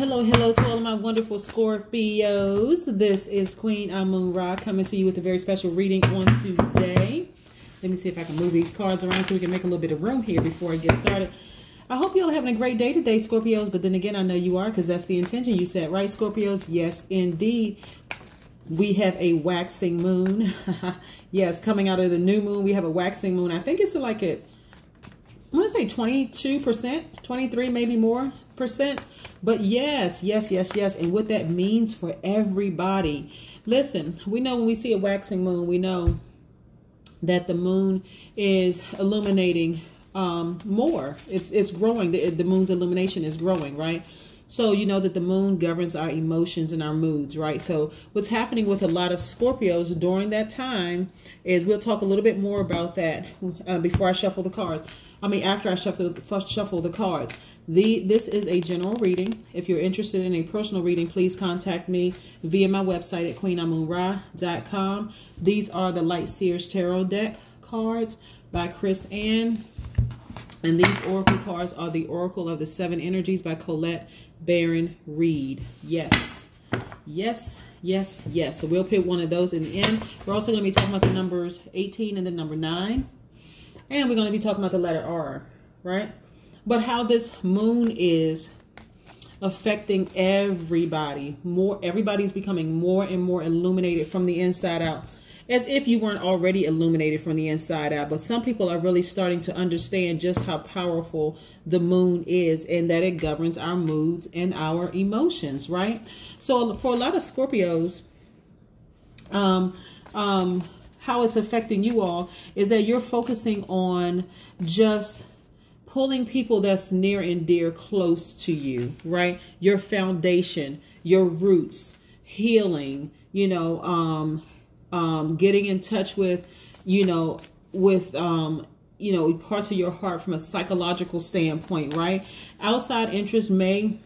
Hello, hello to all of my wonderful Scorpios. This is Queen Amun Ra coming to you with a very special reading on today. Let me see if I can move these cards around so we can make a little bit of room here before I get started. I hope you all are having a great day today, Scorpios. But then again, I know you are because that's the intention you set, right, Scorpios? Yes, indeed. We have a waxing moon. yes, coming out of the new moon, we have a waxing moon. I think it's like a, I want to say 22%, 23, maybe more percent. But yes, yes, yes, yes. And what that means for everybody. Listen, we know when we see a waxing moon, we know that the moon is illuminating um, more. It's it's growing. The, the moon's illumination is growing, right? So you know that the moon governs our emotions and our moods, right? So what's happening with a lot of Scorpios during that time is we'll talk a little bit more about that uh, before I shuffle the cards. I mean, after I shuffle shuffle the cards. The, this is a general reading. If you're interested in a personal reading, please contact me via my website at queenamunra.com. These are the Light Seers Tarot deck cards by Chris-Anne. And these oracle cards are the Oracle of the Seven Energies by Colette Baron Reid. Yes. Yes, yes, yes. So we'll pick one of those in the end. We're also going to be talking about the numbers 18 and the number 9. And we're going to be talking about the letter R, right? But how this moon is affecting everybody. More everybody's becoming more and more illuminated from the inside out. As if you weren't already illuminated from the inside out. But some people are really starting to understand just how powerful the moon is and that it governs our moods and our emotions right? So for a lot of scorpios um um how it's affecting you all is that you're focusing on just pulling people that's near and dear close to you, right? Your foundation, your roots, healing, you know, um, um, getting in touch with, you know, with, um, you know, parts of your heart from a psychological standpoint, right? Outside interest may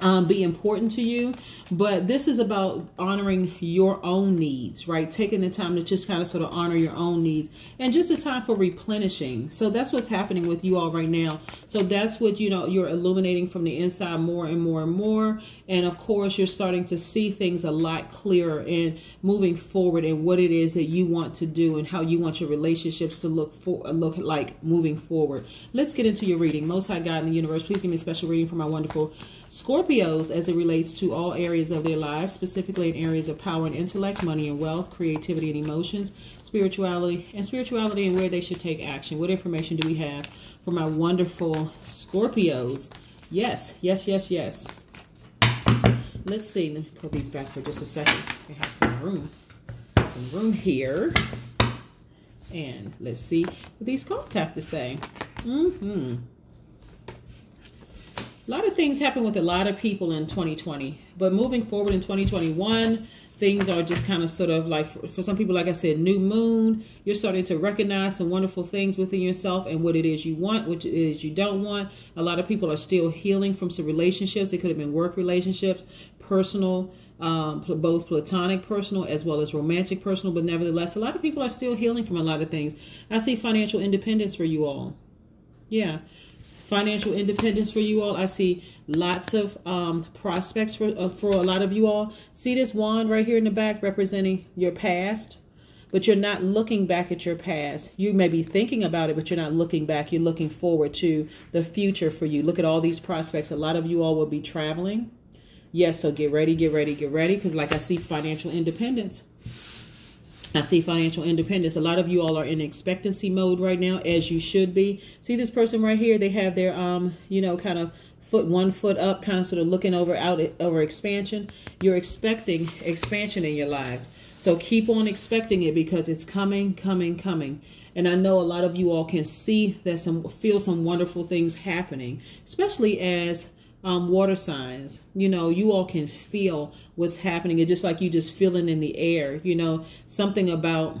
um, be important to you. But this is about honoring your own needs, right? Taking the time to just kind of sort of honor your own needs and just a time for replenishing. So that's what's happening with you all right now. So that's what, you know, you're illuminating from the inside more and more and more. And of course, you're starting to see things a lot clearer and moving forward and what it is that you want to do and how you want your relationships to look for look like moving forward. Let's get into your reading. Most High God in the universe, please give me a special reading for my wonderful Scorpios as it relates to all areas of their lives, specifically in areas of power and intellect, money and wealth, creativity and emotions, spirituality, and spirituality and where they should take action. What information do we have for my wonderful Scorpios? Yes, yes, yes, yes. Let's see. Let me put these back for just a second. We have some room. Some room here. And let's see what these cards have to say. Mm-hmm. A lot of things happen with a lot of people in 2020. But moving forward in 2021, things are just kind of sort of like for, for, some people like i said new moon. You're starting to recognize some wonderful things within yourself and what it is you want what it is you don't want. A lot of people are still healing from some relationships. It could have been work relationships personal um, both platonic personal as well as romantic personal but nevertheless a lot of people are still healing from a lot of things. I see financial independence for you all. Yeah financial independence for you all. I see lots of um, prospects for, uh, for a lot of you all. See this wand right here in the back representing your past, but you're not looking back at your past. You may be thinking about it, but you're not looking back. You're looking forward to the future for you. Look at all these prospects. A lot of you all will be traveling. Yes, so get ready, get ready, get ready, because like I see financial independence. I see financial independence. A lot of you all are in expectancy mode right now, as you should be. See this person right here? They have their, um, you know, kind of foot one foot up, kind of sort of looking over out over expansion. You're expecting expansion in your lives. So keep on expecting it because it's coming, coming, coming. And I know a lot of you all can see that some feel some wonderful things happening, especially as um, water signs. You know, you all can feel what's happening. It's just like you just feeling in the air. You know, something about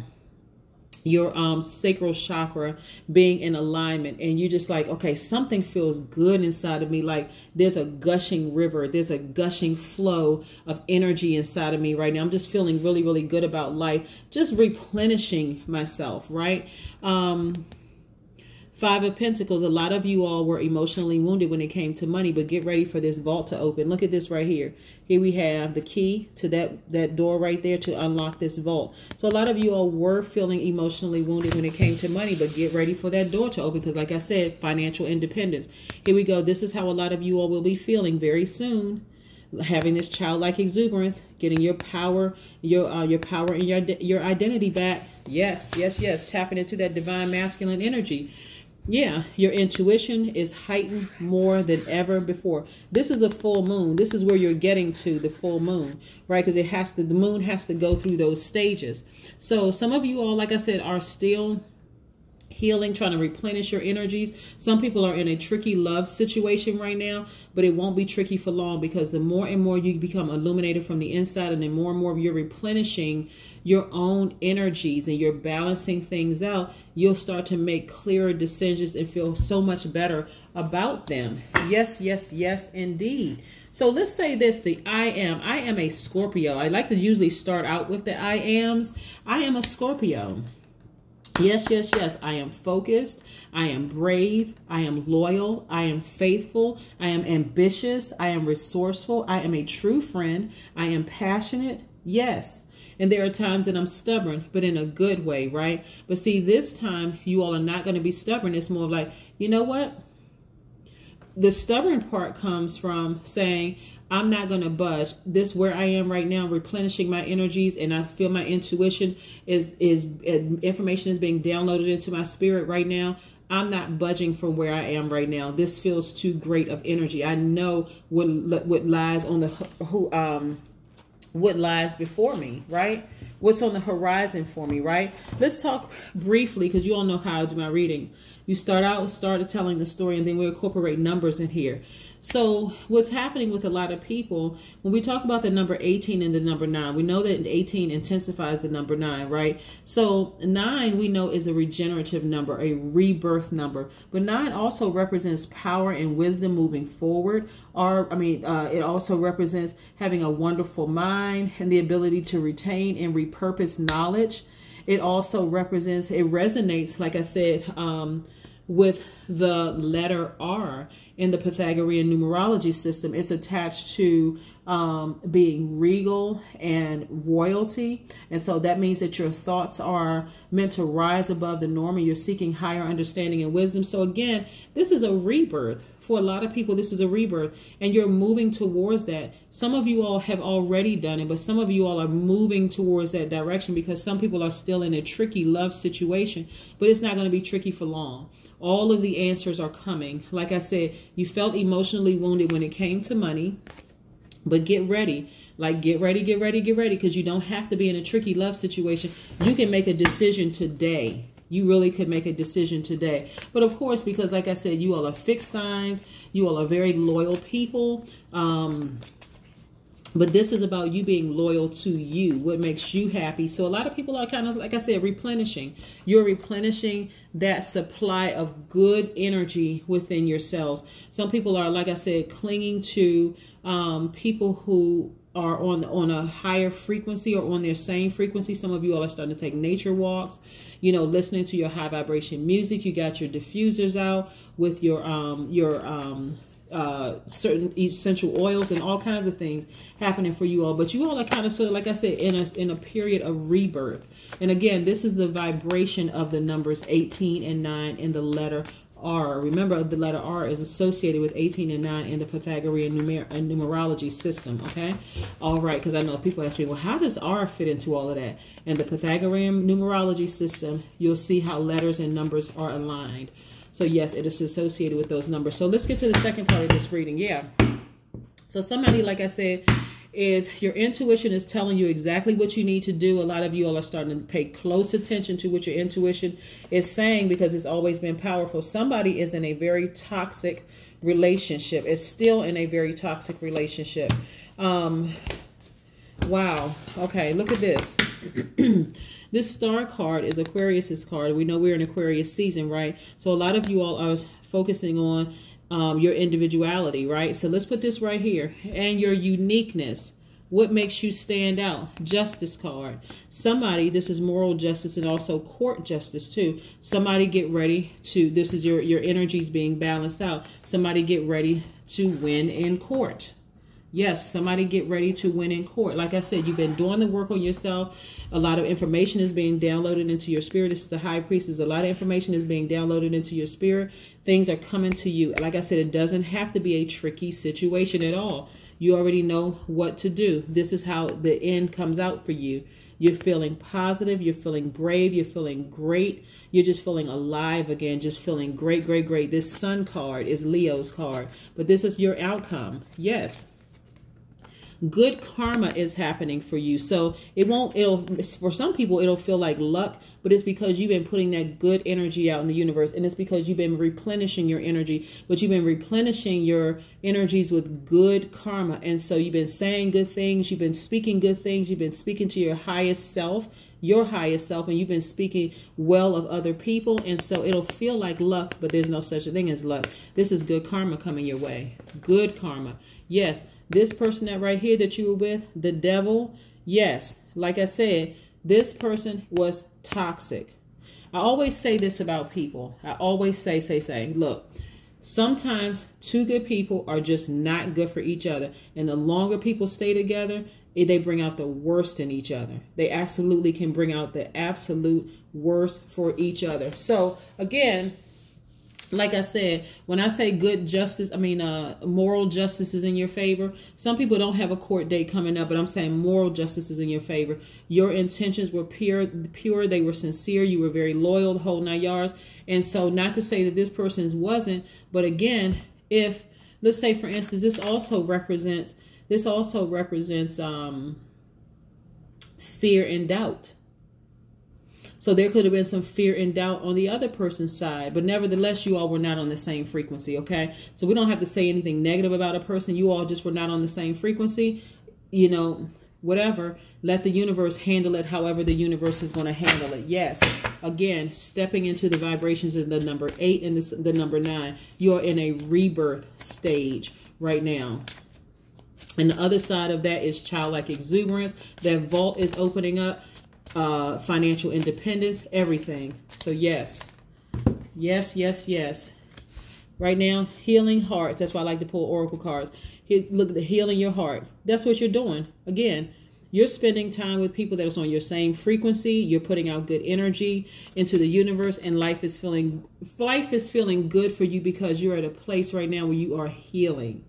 your um sacral chakra being in alignment and you just like okay something feels good inside of me like there's a gushing river there's a gushing flow of energy inside of me right now i'm just feeling really really good about life just replenishing myself right um Five of Pentacles, a lot of you all were emotionally wounded when it came to money, but get ready for this vault to open. Look at this right here. Here we have the key to that, that door right there to unlock this vault. So a lot of you all were feeling emotionally wounded when it came to money, but get ready for that door to open because like I said, financial independence. Here we go. This is how a lot of you all will be feeling very soon having this childlike exuberance, getting your power, your uh, your power and your your identity back. Yes, yes, yes. Tapping into that divine masculine energy yeah, your intuition is heightened more than ever before. This is a full moon. This is where you're getting to the full moon, right? Because it has to, the moon has to go through those stages. So some of you all, like I said, are still healing, trying to replenish your energies. Some people are in a tricky love situation right now, but it won't be tricky for long because the more and more you become illuminated from the inside and the more and more you're replenishing your own energies and you're balancing things out, you'll start to make clearer decisions and feel so much better about them. Yes, yes, yes, indeed. So let's say this, the I am. I am a Scorpio. I like to usually start out with the I ams. I am a Scorpio. Yes, yes, yes. I am focused. I am brave. I am loyal. I am faithful. I am ambitious. I am resourceful. I am a true friend. I am passionate. Yes. And there are times that I'm stubborn, but in a good way, right? But see, this time you all are not going to be stubborn. It's more like, you know what? The stubborn part comes from saying, I'm not going to budge. This where I am right now, replenishing my energies, and I feel my intuition is is information is being downloaded into my spirit right now. I'm not budging from where I am right now. This feels too great of energy. I know what what lies on the who um what lies before me, right? What's on the horizon for me, right? Let's talk briefly because you all know how I do my readings. You start out started telling the story and then we incorporate numbers in here. So what's happening with a lot of people, when we talk about the number 18 and the number 9, we know that 18 intensifies the number 9, right? So 9 we know is a regenerative number, a rebirth number. But 9 also represents power and wisdom moving forward. Or, I mean, uh, it also represents having a wonderful mind and the ability to retain and repurpose knowledge. It also represents, it resonates, like I said, um, with the letter R in the Pythagorean numerology system. It's attached to um, being regal and royalty. And so that means that your thoughts are meant to rise above the norm and you're seeking higher understanding and wisdom. So again, this is a rebirth. For a lot of people, this is a rebirth, and you're moving towards that. Some of you all have already done it, but some of you all are moving towards that direction because some people are still in a tricky love situation, but it's not going to be tricky for long all of the answers are coming. Like I said, you felt emotionally wounded when it came to money, but get ready. Like, get ready, get ready, get ready, because you don't have to be in a tricky love situation. You can make a decision today. You really could make a decision today. But of course, because like I said, you all are fixed signs. You all are very loyal people. Um, but this is about you being loyal to you, what makes you happy. So a lot of people are kind of, like I said, replenishing. You're replenishing that supply of good energy within yourselves. Some people are, like I said, clinging to um, people who are on on a higher frequency or on their same frequency. Some of you all are starting to take nature walks, you know, listening to your high vibration music. You got your diffusers out with your um your um uh, certain essential oils and all kinds of things happening for you all. But you all are kind of sort of, like I said, in a, in a period of rebirth. And again, this is the vibration of the numbers 18 and 9 in the letter R. Remember, the letter R is associated with 18 and 9 in the Pythagorean numer uh, numerology system, okay? All right, because I know people ask me, well, how does R fit into all of that? In the Pythagorean numerology system, you'll see how letters and numbers are aligned. So yes, it is associated with those numbers. So let's get to the second part of this reading. Yeah. So somebody, like I said, is your intuition is telling you exactly what you need to do. A lot of you all are starting to pay close attention to what your intuition is saying because it's always been powerful. Somebody is in a very toxic relationship. Is still in a very toxic relationship. Um, wow. Okay, look at this. This star card is Aquarius's card. We know we're in Aquarius season, right? So a lot of you all are focusing on um, your individuality, right? So let's put this right here. And your uniqueness. What makes you stand out? Justice card. Somebody, this is moral justice and also court justice too. Somebody get ready to, this is your, your energies being balanced out. Somebody get ready to win in court. Yes, somebody get ready to win in court. Like I said, you've been doing the work on yourself. A lot of information is being downloaded into your spirit. This is the high priestess. A lot of information is being downloaded into your spirit. Things are coming to you. Like I said, it doesn't have to be a tricky situation at all. You already know what to do. This is how the end comes out for you. You're feeling positive. You're feeling brave. You're feeling great. You're just feeling alive again. Just feeling great, great, great. This sun card is Leo's card. But this is your outcome. Yes good karma is happening for you. So it won't, it'll, for some people, it'll feel like luck, but it's because you've been putting that good energy out in the universe. And it's because you've been replenishing your energy, but you've been replenishing your energies with good karma. And so you've been saying good things, you've been speaking good things, you've been speaking to your highest self your highest self and you've been speaking well of other people and so it'll feel like luck but there's no such a thing as luck this is good karma coming your way good karma yes this person that right here that you were with, the devil, yes, like I said, this person was toxic. I always say this about people. I always say, say, say, look, sometimes two good people are just not good for each other. And the longer people stay together, they bring out the worst in each other. They absolutely can bring out the absolute worst for each other. So, again, like I said, when I say good justice, I mean uh, moral justice is in your favor. Some people don't have a court date coming up, but I'm saying moral justice is in your favor. Your intentions were pure, pure. They were sincere. You were very loyal, the whole nine yards. And so, not to say that this person's wasn't, but again, if let's say, for instance, this also represents this also represents um, fear and doubt so there could have been some fear and doubt on the other person's side. But nevertheless, you all were not on the same frequency, okay? So we don't have to say anything negative about a person. You all just were not on the same frequency. You know, whatever. Let the universe handle it however the universe is going to handle it. Yes. Again, stepping into the vibrations of the number eight and the, the number nine. You're in a rebirth stage right now. And the other side of that is childlike exuberance. That vault is opening up uh, financial independence, everything. So yes, yes, yes, yes. Right now, healing hearts. That's why I like to pull oracle cards. He, look at the healing your heart. That's what you're doing. Again, you're spending time with people that is on your same frequency. You're putting out good energy into the universe, and life is feeling life is feeling good for you because you're at a place right now where you are healing,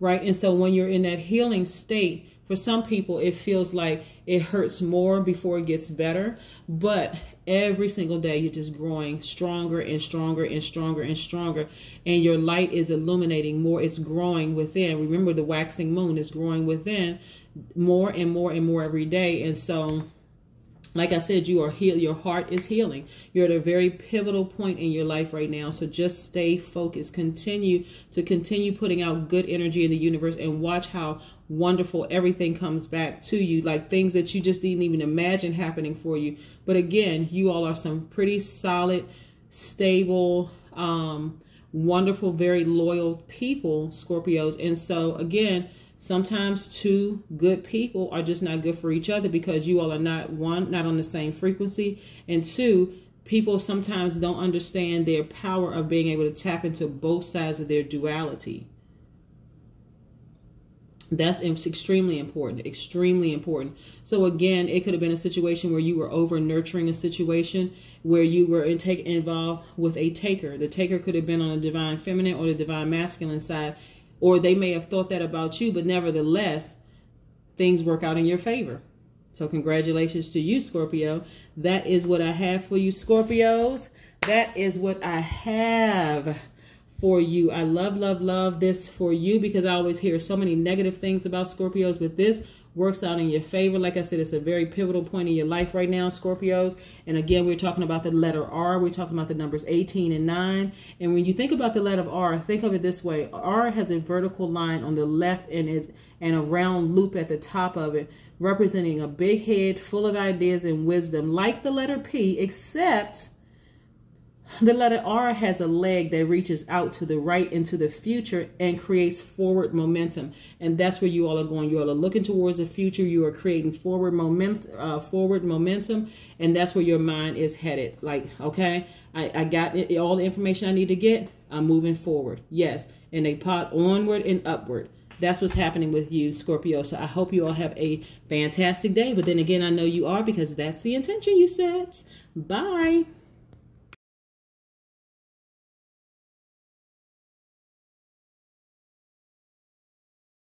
right? And so when you're in that healing state, for some people, it feels like it hurts more before it gets better. But every single day, you're just growing stronger and stronger and stronger and stronger. And your light is illuminating more. It's growing within. Remember, the waxing moon is growing within more and more and more every day. And so, like I said, you are heal. Your heart is healing. You're at a very pivotal point in your life right now. So just stay focused. Continue to continue putting out good energy in the universe and watch how wonderful everything comes back to you like things that you just didn't even imagine happening for you but again you all are some pretty solid stable um wonderful very loyal people scorpios and so again sometimes two good people are just not good for each other because you all are not one not on the same frequency and two people sometimes don't understand their power of being able to tap into both sides of their duality that's extremely important, extremely important. So again, it could have been a situation where you were over nurturing a situation where you were in take, involved with a taker. The taker could have been on the divine feminine or the divine masculine side, or they may have thought that about you, but nevertheless, things work out in your favor. So congratulations to you, Scorpio. That is what I have for you, Scorpios. That is what I have for you. I love, love, love this for you because I always hear so many negative things about Scorpios, but this works out in your favor. Like I said, it's a very pivotal point in your life right now, Scorpios. And again, we're talking about the letter R. We're talking about the numbers 18 and 9. And when you think about the letter R, think of it this way. R has a vertical line on the left and is and a round loop at the top of it, representing a big head full of ideas and wisdom, like the letter P, except The letter R has a leg that reaches out to the right into the future and creates forward momentum. And that's where you all are going. You all are looking towards the future. You are creating forward momentum, uh, forward momentum. And that's where your mind is headed. Like, okay, I, I got all the information I need to get. I'm moving forward. Yes. And they pot onward and upward. That's what's happening with you, Scorpio. So I hope you all have a fantastic day. But then again, I know you are because that's the intention you set. Bye.